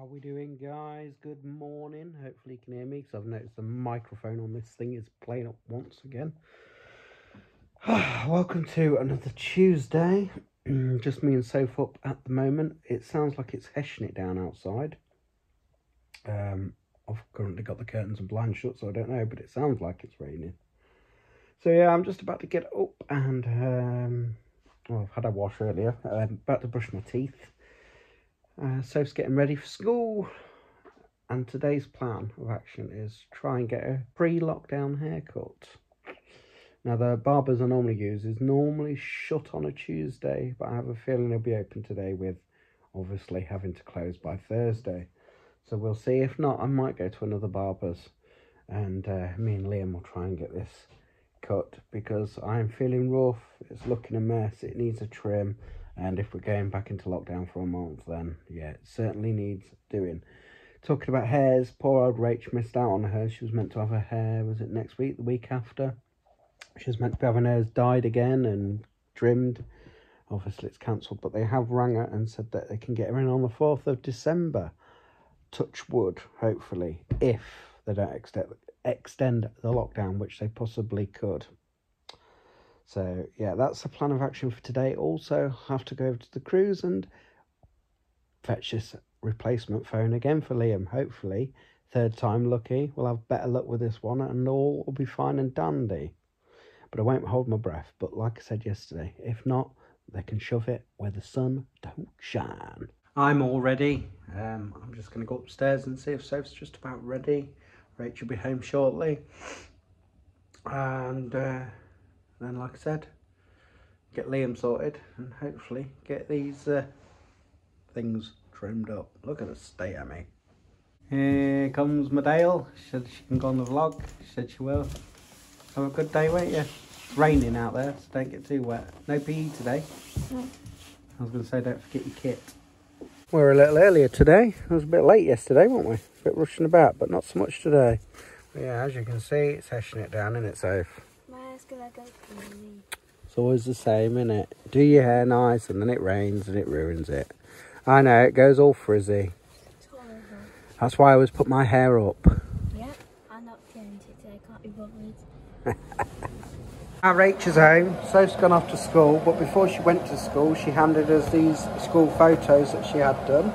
How we doing, guys? Good morning. Hopefully you can hear me because I've noticed the microphone on this thing is playing up once again. Welcome to another Tuesday. Just me and Soph up at the moment. It sounds like it's heshing it down outside. Um, I've currently got the curtains and blinds shut, so I don't know, but it sounds like it's raining. So yeah, I'm just about to get up and um, well, I've had a wash earlier. I'm about to brush my teeth. Uh, Soph's getting ready for school. And today's plan of action is try and get a pre-lockdown haircut. Now, the barbers I normally use is normally shut on a Tuesday, but I have a feeling they'll be open today with obviously having to close by Thursday. So we'll see. If not, I might go to another barber's and uh, me and Liam will try and get this cut because I'm feeling rough. It's looking a mess. It needs a trim. And if we're going back into lockdown for a month, then yeah, it certainly needs doing. Talking about hairs, poor old Rach missed out on her. She was meant to have her hair, was it next week, the week after? She was meant to be having hers dyed again and trimmed. Obviously, it's cancelled, but they have rang her and said that they can get her in on the 4th of December. Touch wood, hopefully, if they don't extend, extend the lockdown, which they possibly could. So, yeah, that's the plan of action for today. Also, have to go over to the crew's and fetch this replacement phone again for Liam. Hopefully, third time lucky. We'll have better luck with this one and all will be fine and dandy. But I won't hold my breath. But like I said yesterday, if not, they can shove it where the sun don't shine. I'm all ready. Um, I'm just going to go upstairs and see if Soph's just about ready. Rachel will be home shortly. And uh, then, like I said, get Liam sorted and hopefully get these uh, things trimmed up. Look at the state of me. Here comes Madale. She said she can go on the vlog. She said she will. Have a good day, won't you? It's raining out there, so don't get too wet. No PE today. No. I was going to say, don't forget your kit. We were a little earlier today. It was a bit late yesterday, weren't we? A bit rushing about, but not so much today. But yeah, as you can see, it's heshing it down, isn't it, Soph? My hair's gonna go crazy. It's always the same, isn't it? Do your hair nice, and then it rains and it ruins it. I know, it goes all frizzy. That's why I always put my hair up. Yep, I'm not going to today. Can't be bothered. Now Rachel's home, Soph's gone off to school, but before she went to school, she handed us these school photos that she had done.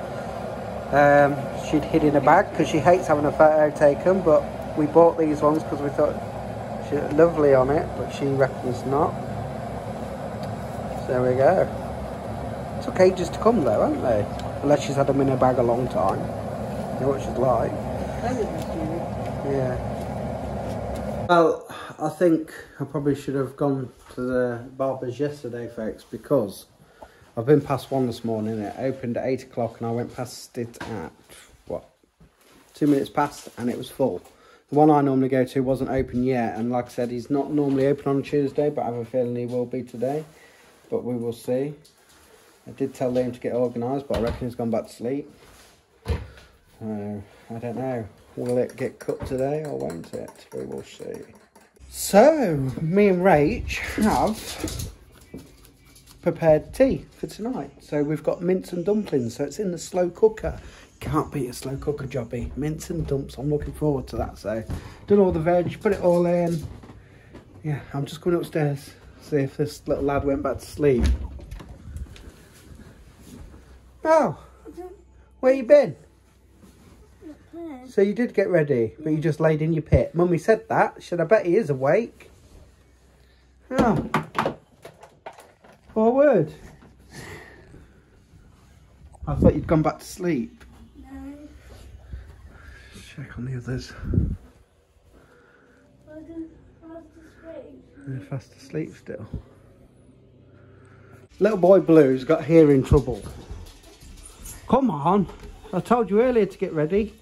Um, she'd hid in a bag because she hates having a photo taken, but we bought these ones because we thought she looked lovely on it, but she reckons not. So there we go. It's took ages to come though, haven't they? Unless she's had them in her bag a long time. You know what she's like. Yeah. Well, I think I probably should have gone to the barber's yesterday, folks, because I've been past one this morning. It opened at 8 o'clock and I went past it at, what, two minutes past and it was full. The one I normally go to wasn't open yet, and like I said, he's not normally open on Tuesday, but I have a feeling he will be today. But we will see. I did tell Liam to get organised, but I reckon he's gone back to sleep. So, I don't know. Will it get cut today or won't it? We will see. So, me and Rach have prepared tea for tonight. So we've got mince and dumplings. So it's in the slow cooker. Can't beat a slow cooker jobby. Eh? Mince and dumps. I'm looking forward to that. So done all the veg, put it all in. Yeah, I'm just going upstairs. See if this little lad went back to sleep. Oh, where you been? So you did get ready, but you just laid in your pit. Mummy said that. Should I bet he is awake? Oh. Forward. I thought you'd gone back to sleep. Check on the others. I. They're fast asleep still. Little boy Blue's got hearing trouble. Come on. I told you earlier to get ready.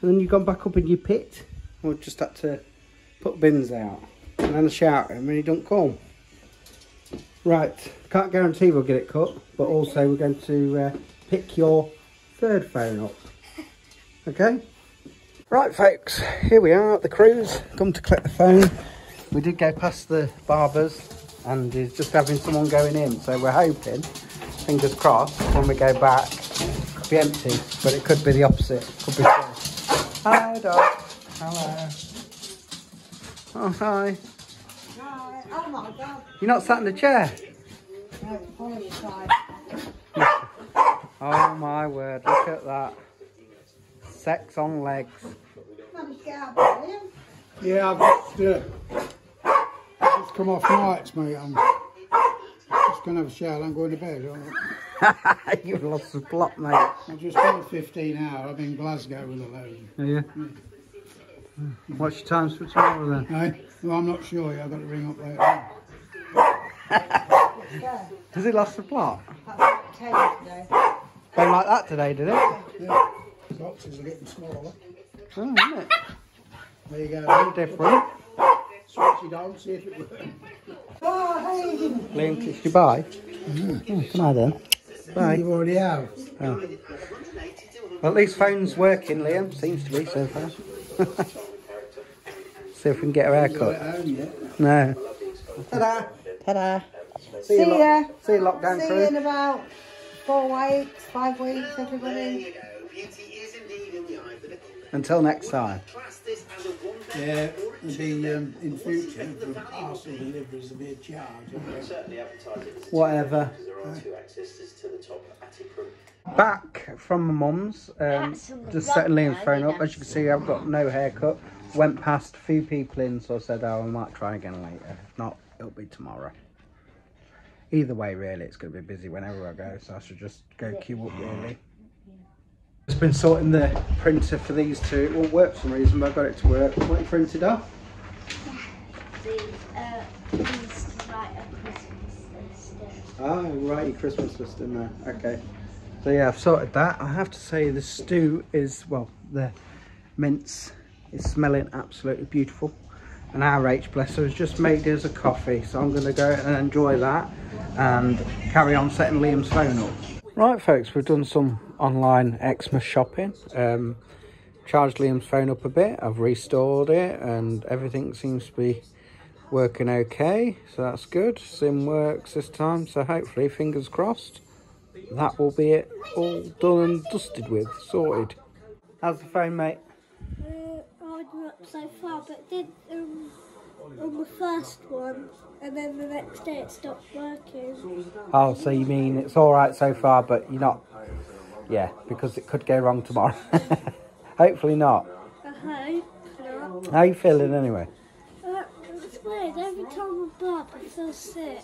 And then you've gone back up in your pit. We just had to put bins out. And then shout at him and he don't come. Right. Can't guarantee we'll get it cut. But also we're going to uh, pick your third phone up. Okay? Right folks, here we are at the crew's. Come to collect the phone. We did go past the barbers and he's just having someone going in. So we're hoping, fingers crossed, when we go back, it could be empty, but it could be the opposite. Could be full. Hello, dog. Hello. Oh, hi. Hi. Oh my god. You're not sat in the chair? No, side. Oh, my word. Look at that. Sex on legs. Managed to get out of there, Yeah, I've just, uh, I've just come off nights, mate. I'm just going to have a shower and go to bed. You've lost the plot, mate. I've just done 15 hours. I'm in Glasgow with a load. Yeah. What's your times for tomorrow then? Hey, well, I'm not sure yet. I've got to ring up later. Has it lost the plot? That's. Been like that today, did it? Yeah. Boxes are getting smaller. Oh, isn't it? There you Very go. different. Switch it on, see if it works. Oh, hey. Liam kissed you bye. Mm-hmm. Oh, come on then. Bye. You already have. Oh. Well, at least phone's working, Liam. Seems to be so far. See if we can get her Not haircut. at home yet. No. Ta-da. Ta-da. See, See you, ya. see you lockdown See you in about four weeks, five weeks, everybody. Until next time. Yeah, it'll um, in future for parcel deliveries there'll be a charge. Whatever. Back from my mum's, um, That's on the just vlog setting Liam's phone up. As you can see, I've got no haircut. Went past a few people in, so I said, oh, I might try again later. If not, it'll be tomorrow. Either way, really, it's going to be busy whenever I go, so I should just go queue up, really. Just been sorting the printer for these two. It won't work for some reason, but I got it to work. What you printed off? Uh, these to write a Oh, right, your Christmas list in there. Okay. So yeah, I've sorted that. I have to say the stew is, well, the mince is smelling absolutely beautiful. And our H, bless her, has just made us a coffee. So I'm going to go and enjoy that and carry on setting Liam's phone up. Right, folks, we've done some online Xmas shopping. Um, charged Liam's phone up a bit. I've restored it and everything seems to be working okay so that's good sim works this time so hopefully fingers crossed that will be it all done and dusted with sorted how's the phone mate Uh, I'd not so far, but did um, on the first one, and then the next day it stopped working. oh so you mean it's all right so far but you're not yeah because it could go wrong tomorrow hopefully not I hope not. how you feeling anyway Uh, it's weird. Every time I burp, I feel sick.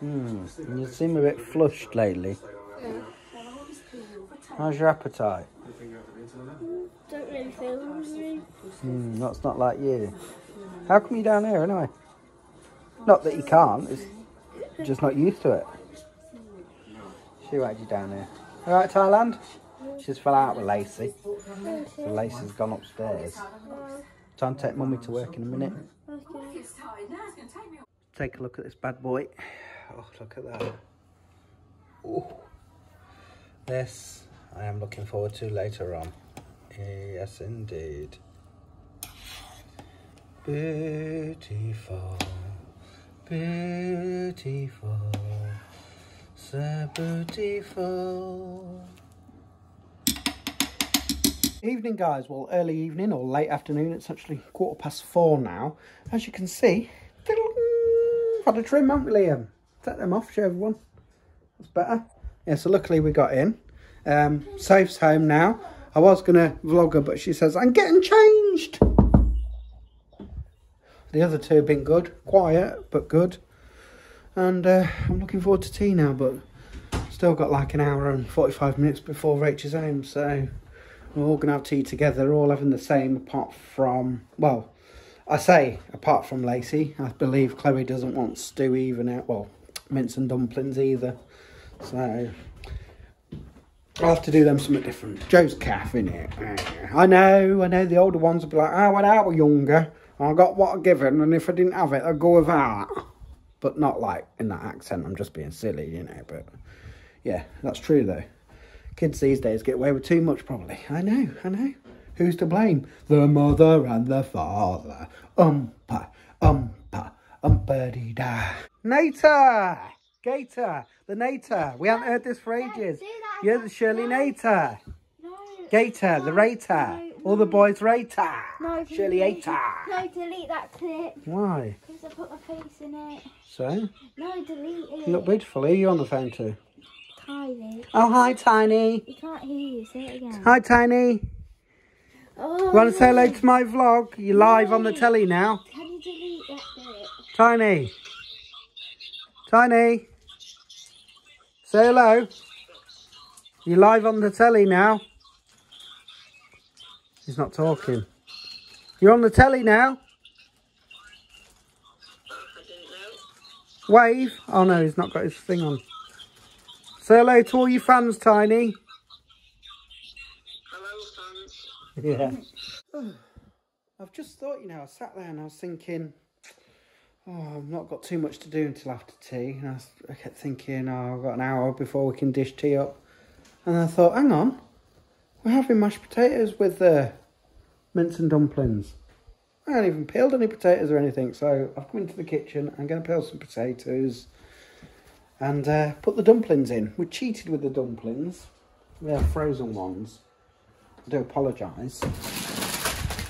hmm you seem a bit flushed lately how's your appetite Don't really feel hungry. Hmm, that's not like you. How come you're down here anyway? Not that you can't, it's just not used to it. She wanted you down here. Alright, Thailand? She's fell out with Lacey. So Lacey's gone upstairs. Time to take mummy to work in a minute. Take a look at this bad boy. Oh, look at that. Oh. This I am looking forward to later on. Yes, indeed. Beautiful, beautiful, so beautiful. Evening, guys. Well, early evening or late afternoon. It's actually quarter past four now. As you can see, had a trim, haven't we, Liam? Take them off, show everyone. That's better. Yeah, so luckily we got in. Um, Soph's home now. I was going to vlog her, but she says, I'm getting changed. The other two have been good. Quiet, but good. And uh, I'm looking forward to tea now, but still got like an hour and 45 minutes before Rachel's home, so we're all to have tea together, all having the same, apart from, well, I say apart from Lacey. I believe Chloe doesn't want stew even out, well, mince and dumplings either. So I'll have to do them something different. Joe's calf, innit? Eh, eh, eh. I know, I know the older ones will be like, oh, when I was younger, I got what I given, and if I didn't have it, I'd go without. But not like in that accent, I'm just being silly, you know, but yeah, that's true though. Kids these days get away with too much, probably. I know, I know. Who's to blame? The mother and the father. Umpa, umpa, umpity da. Nata! Gator, the Nator. We haven't heard this for ages. You're the. Shirley No. Nator. Gator, the no, All the no. boys Rator. No, Shirley Ator. No, delete that clip. Why? Because I put my face in it. So, No, delete it. you look beautiful. Who are you on the phone to? Tiny. Oh, hi, Tiny. You can't hear you. Say it again. Hi, Tiny. Oh, Want to say hello to my vlog? You're live on the telly now. Can you delete that bit? Tiny. Tiny. Say hello. You're live on the telly now. He's not talking. You're on the telly now. Wave. Oh no, he's not got his thing on. Say hello to all your fans, Tiny. Hello, fans. Yeah. I've just thought, you know, I sat there and I was thinking, oh, I've not got too much to do until after tea. And I, kept thinking, oh, I've got an hour before we can dish tea up. And I thought, hang on, we're having mashed potatoes with uh, mince and dumplings. I haven't even peeled any potatoes or anything. So I've come into the kitchen, I'm going to peel some potatoes and uh, put the dumplings in. We cheated with the dumplings. They are frozen ones. I do apologise.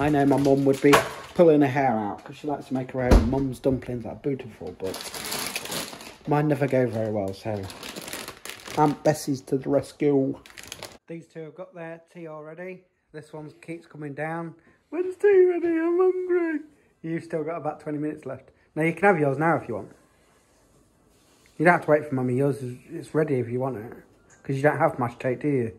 I know my mum would be pulling her hair out because she likes to make her own. Mum's dumplings that are beautiful, but mine never go very well. So Aunt Bessie's to the rescue. These two have got their tea already. This one keeps coming down. When's tea ready? I'm hungry. You've still got about 20 minutes left. Now you can have yours now if you want. You don't have to wait for mummy. Yours is it's ready if you want it. Because you don't have mashed potato, do you?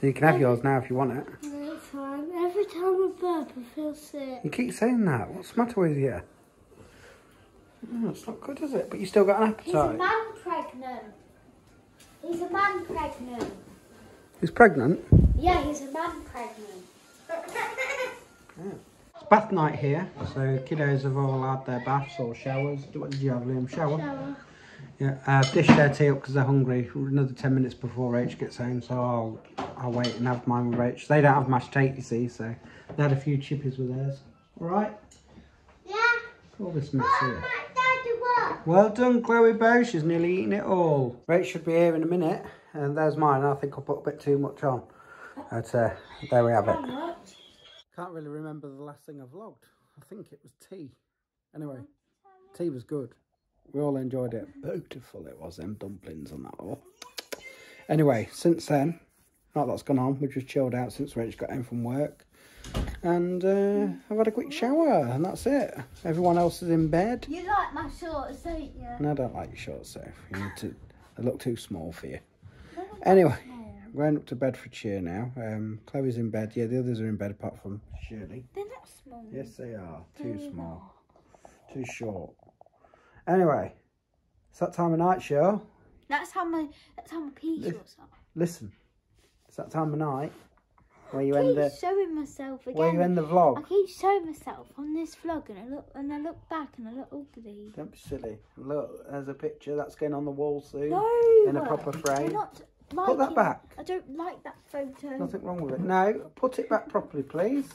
So you can have yours now if you want it. No, it's fine. Every time I burp, I feel sick. You keep saying that. What's the matter with you? Oh, it's not good, is it? But you still got an appetite. He's a man pregnant. He's a man pregnant. He's pregnant. Yeah, he's a man pregnant. It's bath night here, so kiddos have all had their baths or showers. What did you have, Liam? Shower? Shower. Yeah, uh, dish their tea up because they're hungry. Another 10 minutes before Rach gets home, so I'll I'll wait and have mine with Rach. They don't have mashed potato, you see, so they had a few chippies with theirs. All right? Yeah. All this mess here. Well done, Chloe Bow. She's nearly eaten it all. Rach should be here in a minute, and there's mine. I think I put a bit too much on. But uh, there we have it. Can't really remember the last thing I vlogged. I think it was tea. Anyway, tea was good. We all enjoyed it. Beautiful it was, them dumplings and that all. Anyway, since then, not that's gone on. We've just chilled out since Rach got home from work. And uh, I've had a quick shower, and that's it. Everyone else is in bed. You like my shorts, don't you? And I don't like your shorts, so you need to. They look too small for you. Anyway, I'm going up to bed for cheer now. Um, Chloe's in bed. Yeah, the others are in bed apart from Shirley. They're not small. Yes, they are. Too small. Too short. Anyway, it's that time of night, show. That's how my that's how my This- shorts are. Listen, it's that time of night where you I end keep the showing myself again. where you end the vlog? I keep showing myself on this vlog, and I look and I look back, and I look ugly. Don't be silly. Look, there's a picture that's going on the wall soon. No, In a proper frame. not Put that liking- back. I don't like that photo. Nothing wrong with it. No, put it back properly, please.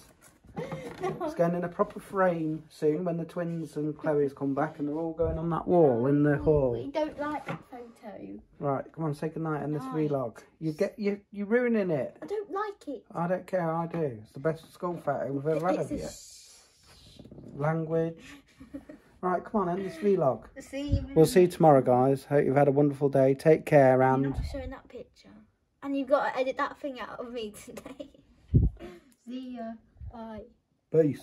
It's going in a proper frame soon when the twins and Chloe's come back and they're all going on that wall in the hall. We don't like that photo. Right, come on, say goodnight on this Night. vlog. You get you you're ruining it. I don't like it. I don't care, I do. It's the best school photo we've ever had of you. Language. Right, come on, end this vlog. See, We'll see you tomorrow, guys. Hope you've had a wonderful day. Take care You're and not showing that picture, and you've got to edit that thing out of me today. see ya. Bye. peace.